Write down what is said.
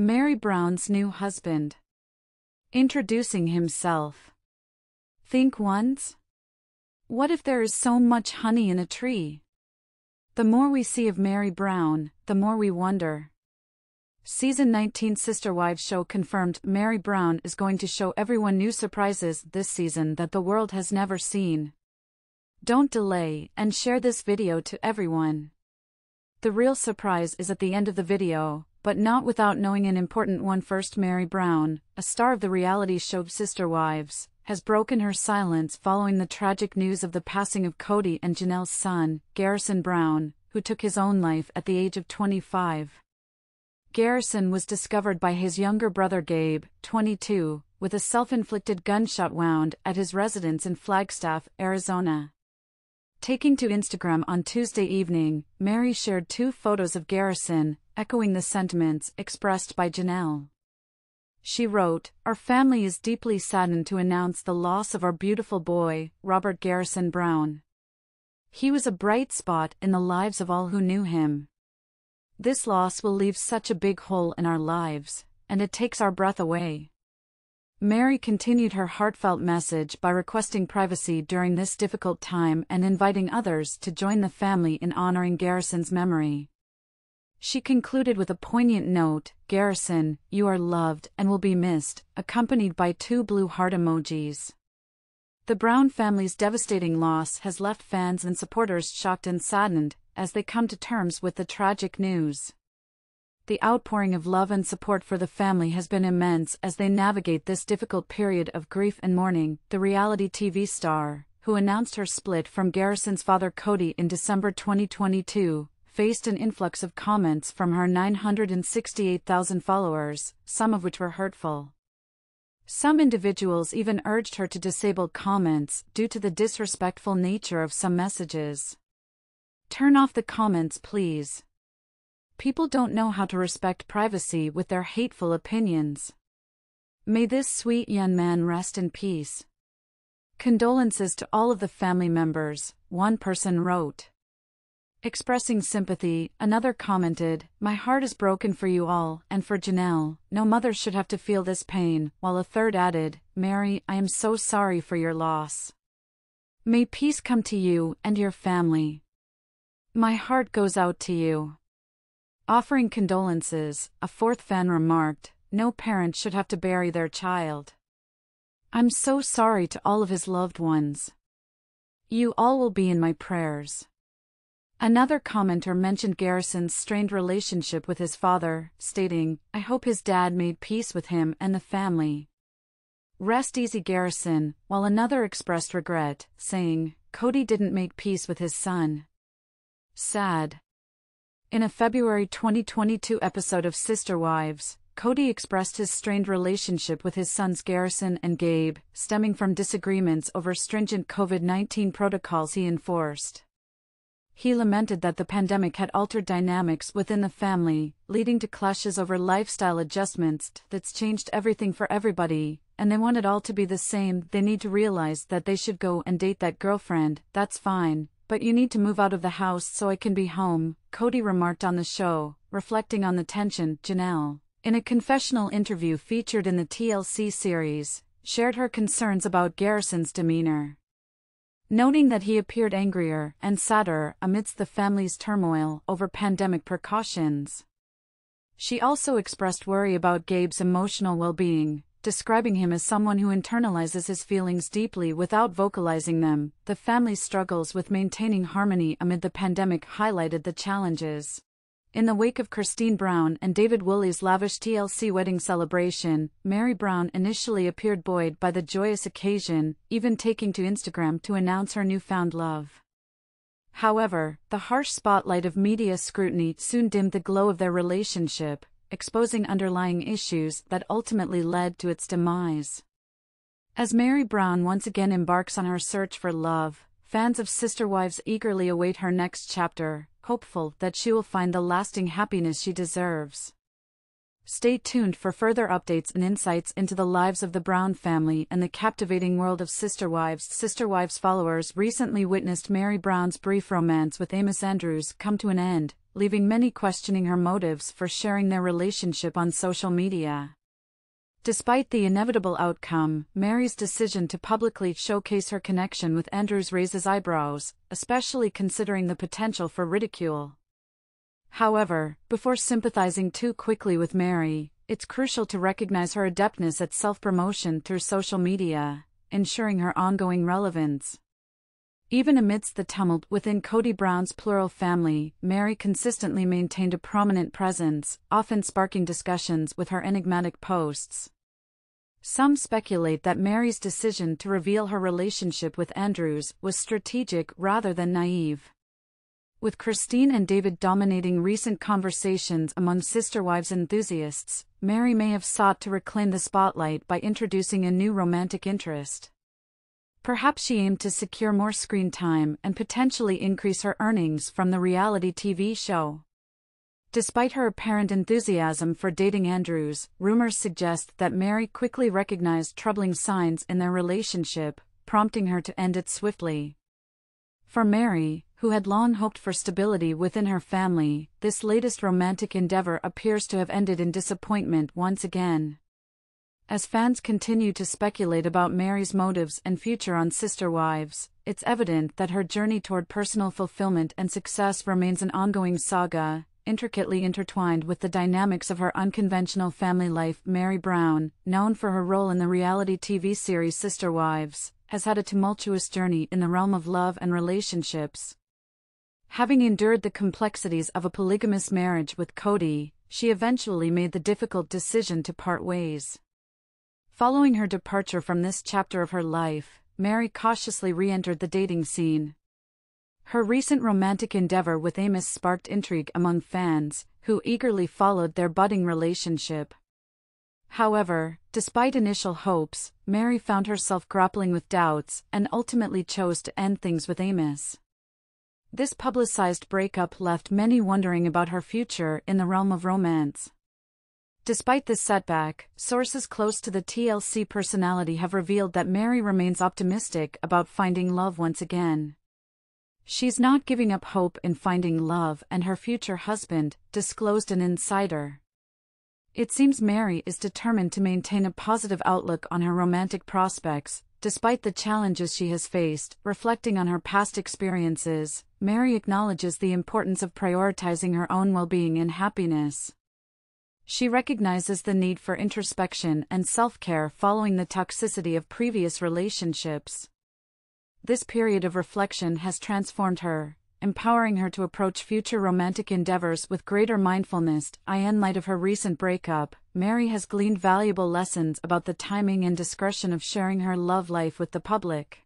Meri Brown's new husband. Introducing himself. Think once? What if there is so much honey in a tree? The more we see of Meri Brown, the more we wonder. Season 19 Sister Wives show confirmed Meri Brown is going to show everyone new surprises this season that the world has never seen. Don't delay and share this video to everyone. The real surprise is at the end of the video, but not without knowing an important one first Meri Brown, a star of the reality show Sister Wives, has broken her silence following the tragic news of the passing of Kody and Janelle's son, Garrison Brown, who took his own life at the age of 25. Garrison was discovered by his younger brother Gabe, 22, with a self-inflicted gunshot wound at his residence in Flagstaff, Arizona. Taking to Instagram on Tuesday evening, Meri shared two photos of Garrison, echoing the sentiments expressed by Janelle. She wrote, Our family is deeply saddened to announce the loss of our beautiful boy, Robert Garrison Brown. He was a bright spot in the lives of all who knew him. This loss will leave such a big hole in our lives, and it takes our breath away. Meri continued her heartfelt message by requesting privacy during this difficult time and inviting others to join the family in honoring Garrison's memory. She concluded with a poignant note, Garrison, you are loved and will be missed, accompanied by two blue heart emojis. The Brown family's devastating loss has left fans and supporters shocked and saddened, as they come to terms with the tragic news. The outpouring of love and support for the family has been immense as they navigate this difficult period of grief and mourning. The reality TV star, who announced her split from Garrison's father Kody in December 2022, faced an influx of comments from her 968,000 followers, some of which were hurtful. Some individuals even urged her to disable comments due to the disrespectful nature of some messages. Turn off the comments please. People don't know how to respect privacy with their hateful opinions. May this sweet young man rest in peace. Condolences to all of the family members, one person wrote. Expressing sympathy, another commented, My heart is broken for you all, and for Janelle, no mother should have to feel this pain, while a third added, Meri, I am so sorry for your loss. May peace come to you and your family. My heart goes out to you. Offering condolences, a fourth fan remarked, no parent should have to bury their child. I'm so sorry to all of his loved ones. You all will be in my prayers. Another commenter mentioned Garrison's strained relationship with his father, stating, I hope his dad made peace with him and the family. Rest easy Garrison, while another expressed regret, saying, Kody didn't make peace with his son. Sad. In a February 2022 episode of Sister Wives, Kody expressed his strained relationship with his sons Garrison and Gabe, stemming from disagreements over stringent COVID 19 protocols he enforced. He lamented that the pandemic had altered dynamics within the family, leading to clashes over lifestyle adjustments that's changed everything for everybody, and they want it all to be the same. They need to realize that they should go and date that girlfriend, that's fine, but you need to move out of the house so I can be home, Kody remarked on the show, reflecting on the tension. Janelle, in a confessional interview featured in the TLC series, shared her concerns about Garrison's demeanor. Noting that he appeared angrier and sadder amidst the family's turmoil over pandemic precautions. She also expressed worry about Gabe's emotional well-being, describing him as someone who internalizes his feelings deeply without vocalizing them. The family's struggles with maintaining harmony amid the pandemic highlighted the challenges. In the wake of Christine Brown and David Woolley's lavish TLC wedding celebration, Meri Brown initially appeared buoyed by the joyous occasion, even taking to Instagram to announce her newfound love. However, the harsh spotlight of media scrutiny soon dimmed the glow of their relationship, exposing underlying issues that ultimately led to its demise. As Meri Brown once again embarks on her search for love, fans of Sister Wives eagerly await her next chapter, hopeful that she will find the lasting happiness she deserves. Stay tuned for further updates and insights into the lives of the Brown family and the captivating world of Sister Wives. Sister Wives followers recently witnessed Meri Brown's brief romance with Amos Andrews come to an end, leaving many questioning her motives for sharing their relationship on social media. Despite the inevitable outcome, Meri's decision to publicly showcase her connection with Andrews raises eyebrows, especially considering the potential for ridicule. However, before sympathizing too quickly with Meri, it's crucial to recognize her adeptness at self-promotion through social media, ensuring her ongoing relevance. Even amidst the tumult within Kody Brown's plural family, Meri consistently maintained a prominent presence, often sparking discussions with her enigmatic posts. Some speculate that Meri's decision to reveal her relationship with Andrews was strategic rather than naive. With Christine and David dominating recent conversations among Sister Wives enthusiasts, Meri may have sought to reclaim the spotlight by introducing a new romantic interest. Perhaps she aimed to secure more screen time and potentially increase her earnings from the reality TV show. Despite her apparent enthusiasm for dating Andrews, rumors suggest that Meri quickly recognized troubling signs in their relationship, prompting her to end it swiftly. For Meri, who had long hoped for stability within her family, this latest romantic endeavor appears to have ended in disappointment once again. As fans continue to speculate about Meri's motives and future on Sister Wives, it's evident that her journey toward personal fulfillment and success remains an ongoing saga, intricately intertwined with the dynamics of her unconventional family life. Meri Brown, known for her role in the reality TV series Sister Wives, has had a tumultuous journey in the realm of love and relationships, Having endured the complexities of a polygamous marriage with Kody, she eventually made the difficult decision to part ways. Following her departure from this chapter of her life, Meri cautiously re-entered the dating scene. Her recent romantic endeavor with Amos sparked intrigue among fans, who eagerly followed their budding relationship. However, despite initial hopes, Meri found herself grappling with doubts and ultimately chose to end things with Amos. This publicized breakup left many wondering about her future in the realm of romance. Despite this setback, sources close to the TLC personality have revealed that Meri remains optimistic about finding love once again. She's not giving up hope in finding love and her future husband, disclosed an insider. It seems Meri is determined to maintain a positive outlook on her romantic prospects, Despite the challenges she has faced, reflecting on her past experiences, Meri acknowledges the importance of prioritizing her own well-being and happiness. She recognizes the need for introspection and self-care following the toxicity of previous relationships. This period of reflection has transformed her, empowering her to approach future romantic endeavors with greater mindfulness. In light of her recent breakup, Meri has gleaned valuable lessons about the timing and discretion of sharing her love life with the public.